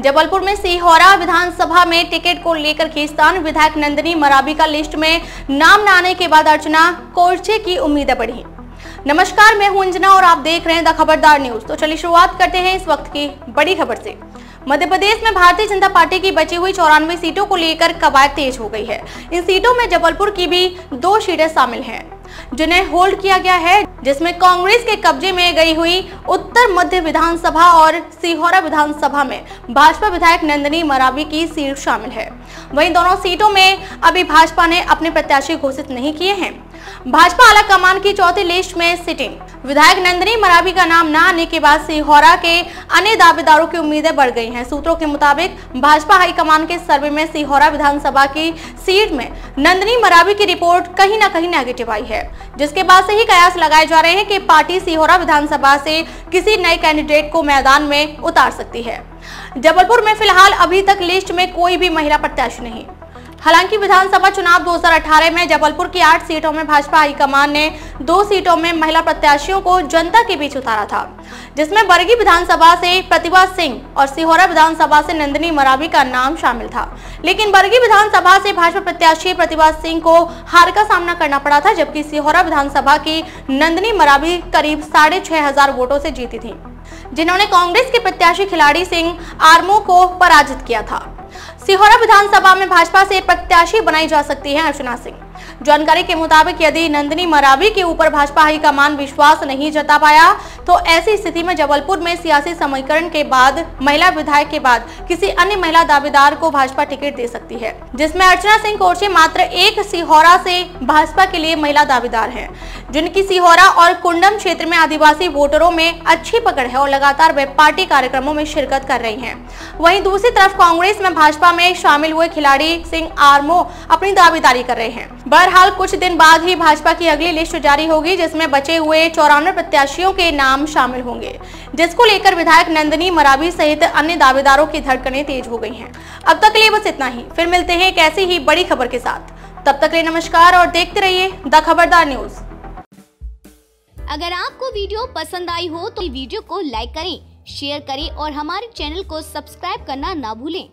जबलपुर में सिहोरा विधानसभा में टिकट को लेकर खींचतान। विधायक नंदिनी मराबी का लिस्ट में नाम न आने के बाद अर्चना कोर्चे की उम्मीदें बढ़ी। नमस्कार, मैं हूँ अंजना और आप देख रहे हैं द खबरदार न्यूज़। तो चलिए शुरुआत करते हैं इस वक्त की बड़ी खबर से। मध्य प्रदेश में भारतीय जनता पार्टी की बची हुई चौरानवे सीटों को लेकर कवायद तेज हो गई है। इन सीटों में जबलपुर की भी दो सीटें शामिल हैं। जिन्हें होल्ड किया गया है, जिसमें कांग्रेस के कब्जे में गई हुई उत्तर मध्य विधानसभा और सिहोरा विधानसभा में भाजपा विधायक नंदनी मरावी की सीट शामिल है। वहीं दोनों सीटों में अभी भाजपा ने अपने प्रत्याशी घोषित नहीं किए हैं। भाजपा आला कमान की चौथी लिस्ट में सिटिंग। विधायक नंदिनी मरावी का नाम न आने के बाद सिहोरा के अन्य दावेदारों की उम्मीदें बढ़ गई हैं। सूत्रों के मुताबिक, भाजपा हाईकमान के सर्वे में सिहोरा विधानसभा की सीट में नंदिनी मरावी की रिपोर्ट कहीं ना कहीं नेगेटिव आई है। जिसके बाद से ही कयास लगाए जा रहे हैं कि पार्टी सिहोरा विधानसभा से किसी नए कैंडिडेट को मैदान में उतार सकती है। जबलपुर में फ़िलहाल अभी तक लिस्ट में कोई भी महिला प्रत्याशी नहीं। हालाँकि विधानसभा चुनाव 2018 में जबलपुर की आठ सीटों में भाजपा हाईकमान ने दो सीटों में महिला प्रत्याशियों को जनता के बीच उतारा था, जिसमें बरगी विधानसभा से प्रतिभा सिंह और सिहोरा विधानसभा से नंदिनी मरावी का नाम शामिल था। लेकिन बरगी विधानसभा से भाजपा प्रत्याशी प्रतिभा सिंह को हार का सामना करना पड़ा था, जबकि सिहोरा विधानसभा की नंदिनी मरावी करीब साढ़े छह हज़ार वोटों से जीती थी, जिन्होंने कांग्रेस के प्रत्याशी खिलाड़ी सिंह आर्मो को पराजित किया था। सिहोरा विधानसभा में भाजपा से प्रत्याशी बनाई जा सकती है अर्चना सिंह। जानकारी के मुताबिक यदि नंदिनी मरावी के ऊपर भाजपा हाईकमान विश्वास नहीं जता पाया तो ऐसी स्थिति में जबलपुर में सियासी समीकरण के बाद, महिला विधायक के बाद किसी अन्य महिला दावेदार को भाजपा टिकट दे सकती है, जिसमें अर्चना सिंह कोर्चे मात्र एक सिहोरा से भाजपा के लिए महिला दावेदार है, जिनकी सिहोरा और कुंडम क्षेत्र में आदिवासी वोटरों में अच्छी पकड़ है और लगातार वे पार्टी कार्यक्रमों में शिरकत कर रही हैं। वहीं दूसरी तरफ़ कांग्रेस में भाजपा में शामिल हुए खिलाड़ी सिंह आर्मो अपनी दावेदारी कर रहे हैं बहरहाल कुछ दिन बाद ही भाजपा की अगली लिस्ट जारी होगी, जिसमें बचे हुए चौरानवे प्रत्याशियों के नाम शामिल होंगे, जिसको लेकर विधायक नंदिनी मरावी सहित अन्य दावेदारों की धड़कनें तेज हो गई हैं। अब तक लिए बस इतना ही। फिर मिलते हैं एक ऐसी ही बड़ी खबर के साथ। तब तक लिए नमस्कार और देखते रहिए द खबरदार न्यूज़। अगर आपको वीडियो पसंद आई हो तो वीडियो को लाइक करें, शेयर करें और हमारे चैनल को सब्सक्राइब करना ना भूलें।